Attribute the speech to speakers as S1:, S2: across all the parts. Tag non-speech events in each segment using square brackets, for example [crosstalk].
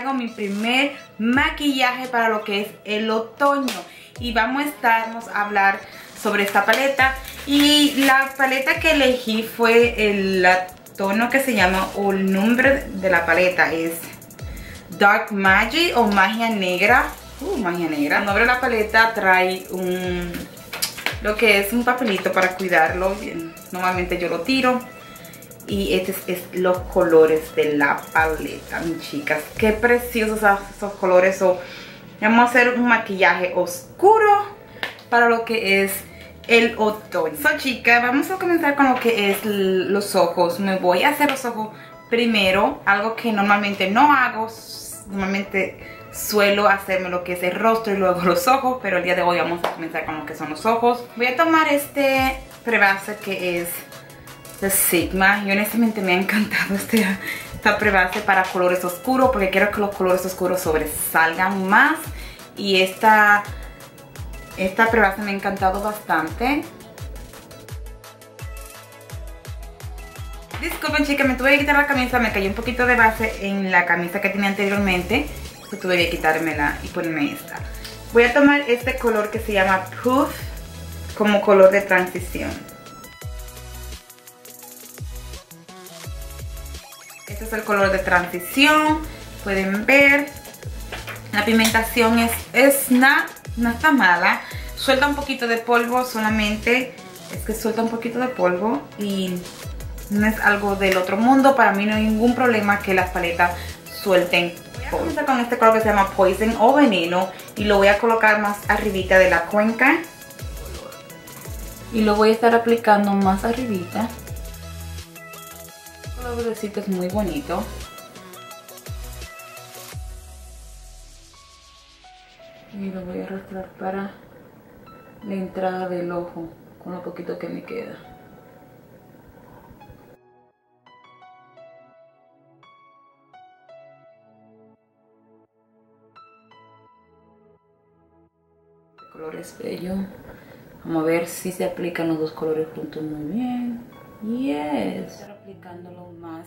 S1: traigo mi primer maquillaje para lo que es el otoño. Y vamos a estar a hablar sobre esta paleta. Y la paleta que elegí fue el tono que se llama, o el nombre de la paleta. Es Dark Magic o Magia Negra. Uh, magia negra. El la paleta trae un... Lo que es un papelito para cuidarlo Normalmente yo lo tiro y estos es los colores de la paleta, mis chicas. Qué preciosos esos colores. vamos a hacer un maquillaje oscuro para lo que es el otoño. So, chicas, vamos a comenzar con lo que es los ojos. Me voy a hacer los ojos primero, algo que normalmente no hago. Normalmente suelo hacerme lo que es el rostro y luego los ojos, pero el día de hoy vamos a comenzar con lo que son los ojos. Voy a tomar este prebase que es de Sigma y honestamente me ha encantado este, esta prebase para colores oscuros porque quiero que los colores oscuros sobresalgan más y esta, esta prebase me ha encantado bastante. Disculpen chicas, me tuve que quitar la camisa, me cayó un poquito de base en la camisa que tenía anteriormente, pues tuve que quitármela y ponerme esta. Voy a tomar este color que se llama Puff como color de transición. Este es el color de transición. Pueden ver. La pigmentación es, es no está mala. Suelta un poquito de polvo solamente. Es que suelta un poquito de polvo y no es algo del otro mundo. Para mí no hay ningún problema que las paletas suelten Voy a comenzar con este color que se llama Poison o Veneno y lo voy a colocar más arribita de la cuenca. Y lo voy a estar aplicando más arribita es muy bonito. Y lo voy a arrastrar para la entrada del ojo con lo poquito que me queda. El color es bello. Vamos a ver si se aplican los dos colores juntos muy bien. Yes aplicándolo más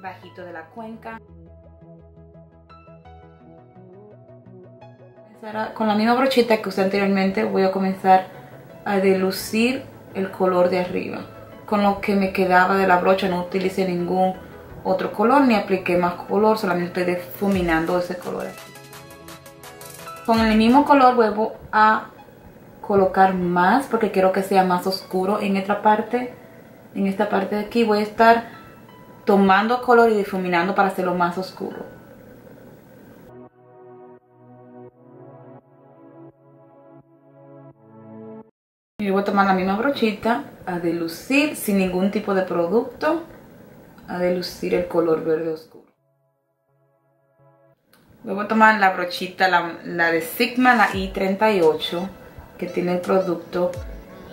S1: bajito de la cuenca. Con la misma brochita que usé anteriormente voy a comenzar a delucir el color de arriba. Con lo que me quedaba de la brocha no utilicé ningún otro color ni apliqué más color, solamente estoy difuminando ese color Con el mismo color vuelvo a colocar más porque quiero que sea más oscuro en esta parte en esta parte de aquí voy a estar tomando color y difuminando para hacerlo más oscuro. Y voy a tomar la misma brochita a delucir sin ningún tipo de producto, a delucir el color verde oscuro. Voy a tomar la brochita, la, la de Sigma, la I38, que tiene el producto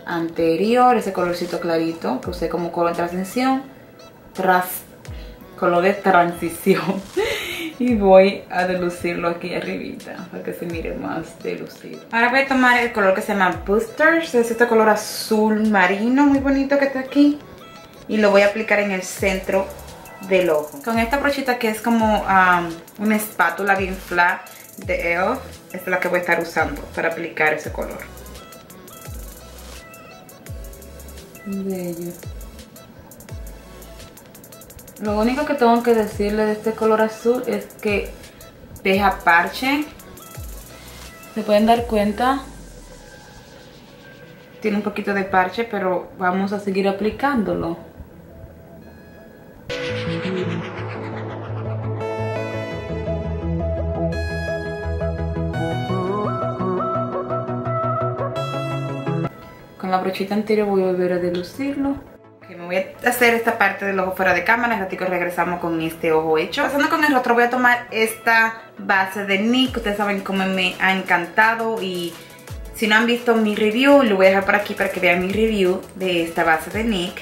S1: anterior, ese colorcito clarito que usé como color de transición, tras color de transición. [laughs] y voy a delucirlo aquí arribita para que se mire más delucido. Ahora voy a tomar el color que se llama Boosters, es este color azul marino muy bonito que está aquí. Y lo voy a aplicar en el centro del ojo. Con esta brochita que es como um, una espátula bien flat de ELF, esta es la que voy a estar usando para aplicar ese color. Lo único que tengo que decirle de este color azul es que deja parche. Se pueden dar cuenta. Tiene un poquito de parche, pero vamos a seguir aplicándolo. La brochita anterior voy a volver a delucirlo. Que me voy a hacer esta parte del ojo fuera de cámara. En ratito regresamos con este ojo hecho. Pasando con el otro voy a tomar esta base de NYX. Ustedes saben cómo me ha encantado y... Si no han visto mi review, lo voy a dejar por aquí para que vean mi review de esta base de NYX.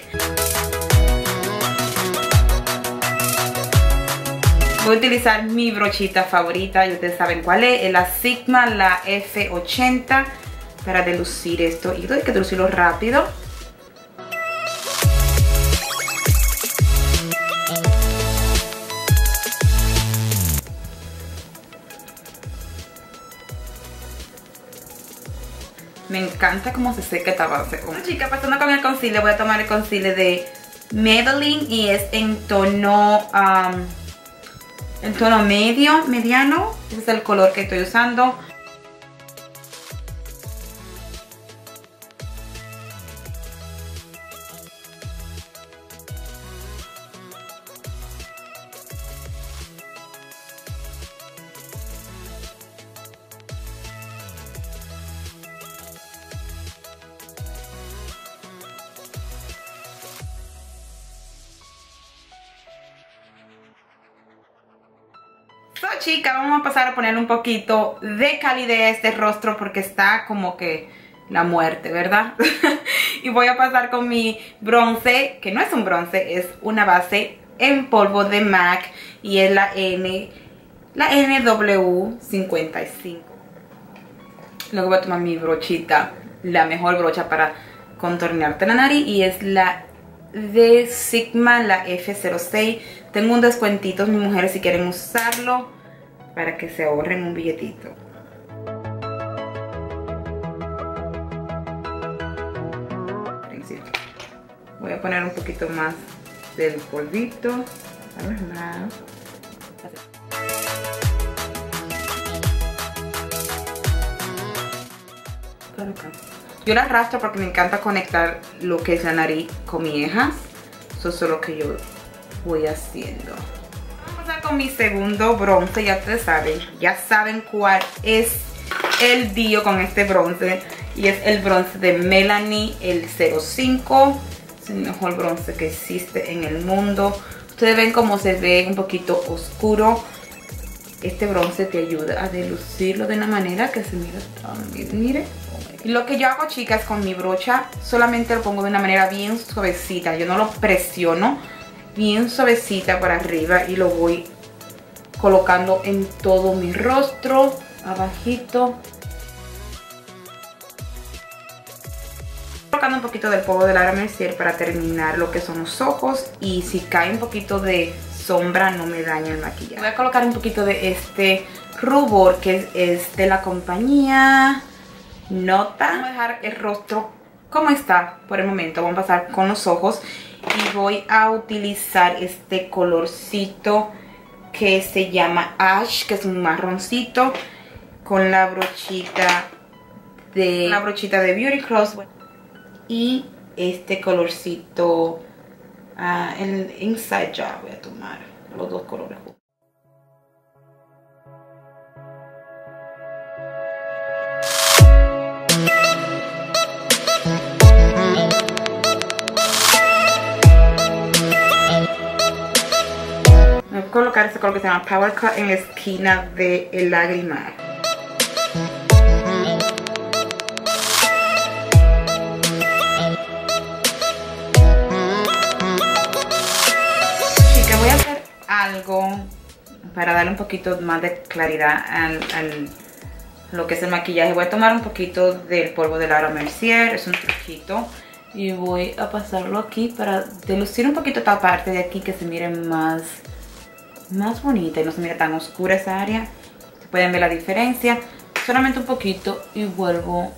S1: Voy a utilizar mi brochita favorita, y ustedes saben cuál es, es la Sigma, la F80 para delucir esto y hay que delucirlo rápido Me encanta cómo se seca esta base. Oh, bueno, chicas, pasando con el concealer, voy a tomar el concealer de Maybelline y es en tono, um, en tono medio, mediano. Ese es el color que estoy usando. So chicas, vamos a pasar a poner un poquito de calidez este rostro porque está como que la muerte, ¿verdad? [laughs] y voy a pasar con mi bronce, que no es un bronce, es una base en polvo de MAC y es la N, la NW55. Luego voy a tomar mi brochita, la mejor brocha para contornearte la nariz y es la de Sigma, la F06. Tengo un descuentito, mis mujeres, si quieren usarlo para que se ahorren un billetito. Voy a poner un poquito más del polvito. Yo la arrastro porque me encanta conectar lo que es la nariz con mi ejas. Eso es lo que yo voy haciendo. Con mi segundo bronce. Ya ustedes saben, ya saben cuál es el dio con este bronce. Y es el bronce de Melanie, el 05. Es el mejor bronce que existe en el mundo. Ustedes ven cómo se ve un poquito oscuro. Este bronce te ayuda a delucirlo de una manera que se mira tan bien. Mire. Lo que yo hago, chicas, con mi brocha, solamente lo pongo de una manera bien suavecita. Yo no lo presiono, bien suavecita para arriba y lo voy colocando en todo mi rostro, abajito. Colocando un poquito del polvo de Laura Mercier para terminar lo que son los ojos y si cae un poquito de sombra no me daña el maquillaje. Voy a colocar un poquito de este rubor que es de la compañía nota. Vamos a dejar el rostro como está por el momento. Vamos a pasar con los ojos y voy a utilizar este colorcito que se llama Ash, que es un marroncito con la brochita de la brochita de Beauty Cross y este colorcito uh, el Inside Job voy a tomar los dos colores colocar color que se llama Power Cut en la esquina de lagrimal. Chicas, voy a hacer algo para darle un poquito más de claridad al lo que es el maquillaje. Voy a tomar un poquito del polvo de Laura Mercier, es un truquito. Y voy a pasarlo aquí para delucir un poquito esta parte de aquí que se mire más más bonita y no se mira tan oscura esa área. Se pueden ver la diferencia. Solamente un poquito y vuelvo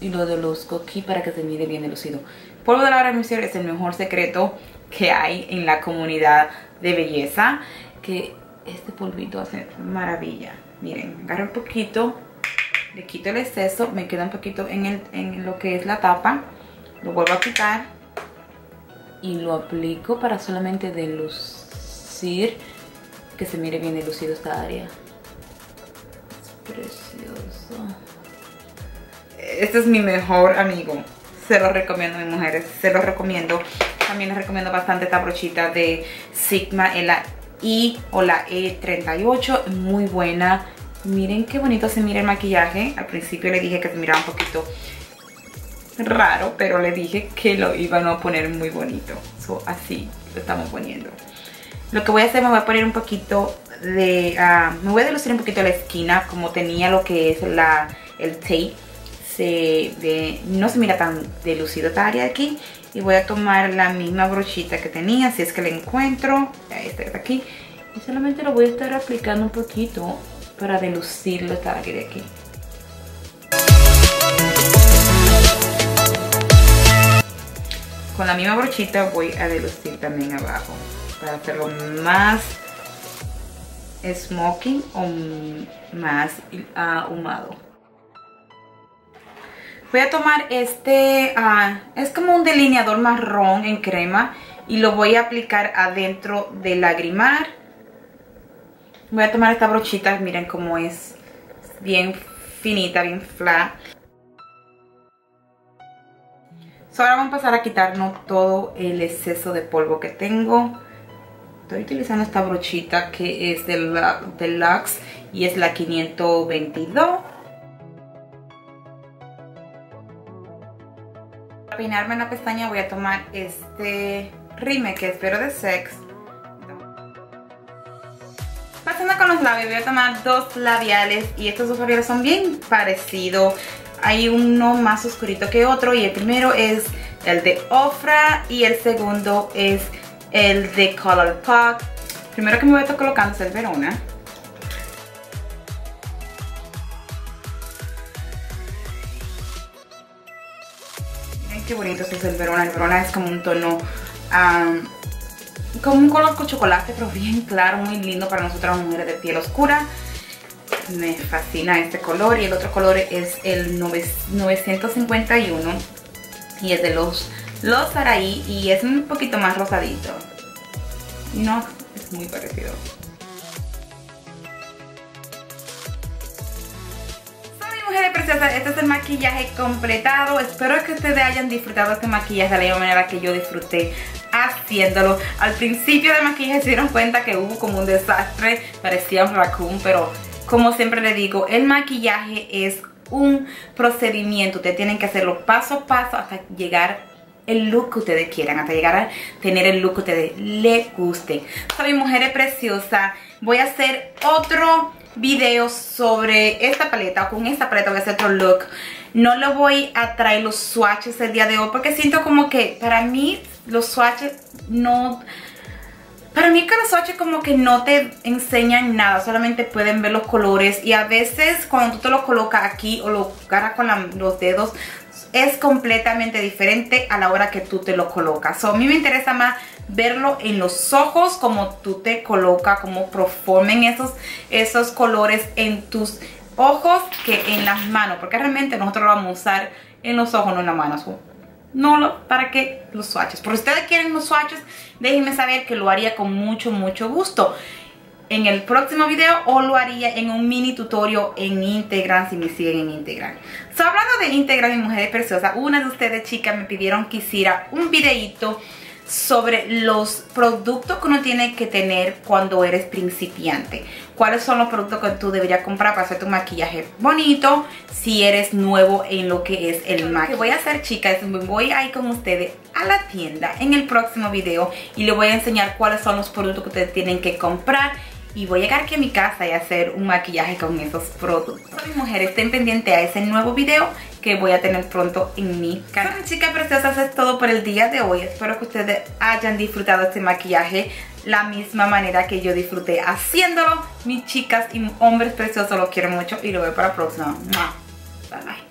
S1: y lo deluzco aquí para que se mire bien lucido. Polvo de Laura Mercier es el mejor secreto que hay en la comunidad de belleza. Que este polvito hace maravilla. Miren, agarro un poquito, le quito el exceso, me queda un poquito en, el, en lo que es la tapa. Lo vuelvo a quitar y lo aplico para solamente delucir que se mire bien lucido esta área. Es precioso. Este es mi mejor amigo. Se lo recomiendo, mis mujeres. Se lo recomiendo. También les recomiendo bastante esta brochita de Sigma en la I o la E38. Muy buena. Miren qué bonito se mira el maquillaje. Al principio le dije que se miraba un poquito raro, pero le dije que lo iban a poner muy bonito. así lo estamos poniendo. Lo que voy a hacer, me voy a poner un poquito de... Uh, me voy a delucir un poquito la esquina, como tenía lo que es la, el tape. Se ve, no se mira tan delucido esta área de aquí. Y voy a tomar la misma brochita que tenía, si es que la encuentro. Ahí está de aquí. Y solamente lo voy a estar aplicando un poquito para delucirlo esta área de aquí. con la misma brochita voy a delucir también abajo para hacerlo más smoking o más ahumado. Voy a tomar este, ah, es como un delineador marrón en crema y lo voy a aplicar adentro del lagrimar. Voy a tomar esta brochita, miren cómo es bien finita, bien flat. ahora vamos a pasar a quitarnos todo el exceso de polvo que tengo. Estoy utilizando esta brochita que es del Lux y es la 522. Para peinarme en la pestaña voy a tomar este rime que es de Sex. Pasando con los labios, voy a tomar dos labiales y estos dos labiales son bien parecidos hay uno más oscurito que otro y el primero es el de Ofra y el segundo es el de Color Pop. Primero que me voy a estar colocando es el Verona. Miren qué bonito es el Verona. El Verona es como un tono, como un color con chocolate, pero bien claro, muy lindo para nosotras mujeres de piel oscura me fascina este color y el otro color es el 951 y es de los los Saraí y es un poquito más rosadito no, es muy parecido este es el maquillaje completado. Espero que ustedes hayan disfrutado este maquillaje de la misma manera que yo disfruté haciéndolo. Al principio de maquillaje se dieron cuenta que hubo como un desastre, parecía un raccoon, pero como siempre le digo, el maquillaje es un procedimiento. Ustedes tienen que hacerlo paso a paso hasta llegar el look que ustedes quieran, hasta llegar a tener el look que ustedes les guste. Soy mujer preciosa. Voy a hacer otro video sobre esta paleta. Con esta paleta voy a hacer otro look. No le voy a traer los swatches el día de hoy porque siento como que para mí los swatches no para mí que los swatches como que no te enseñan nada, solamente pueden ver los colores y a veces cuando tú te los colocas aquí o lo agarras con los dedos es completamente diferente a la hora que tú te lo colocas. a mí me interesa más verlo en los ojos, como tú te colocas, cómo performen esos, esos colores en tus ojos que en las manos, porque realmente nosotros lo vamos a usar en los ojos, no en las manos no lo, para que los swatches. Por si ustedes quieren los swatches, déjenme saber que lo haría con mucho, mucho gusto en el próximo video o lo haría en un mini tutorial en Instagram si me siguen en Instagram. So, hablando de Instagram y mujeres preciosas, una de ustedes chicas me pidieron que hiciera un videito sobre los productos que uno tiene que tener cuando eres principiante. Cuáles son los productos que tú deberías comprar para hacer tu maquillaje bonito si eres nuevo en lo que es el maquillaje. Lo que voy a hacer chicas, voy a ir con ustedes a la tienda en el próximo video y les voy a enseñar cuáles son los productos que ustedes tienen que comprar y voy a llegar aquí a mi casa y hacer un maquillaje con esos productos. Mis mujeres, estén pendientes a ese nuevo video que voy a tener pronto en mi canal. Bueno chicas preciosas, es todo por el día de hoy. Espero que ustedes hayan disfrutado este maquillaje la misma manera que yo disfruté haciéndolo. Mis chicas y hombres preciosos los quiero mucho y lo veo para la próxima. Bye bye.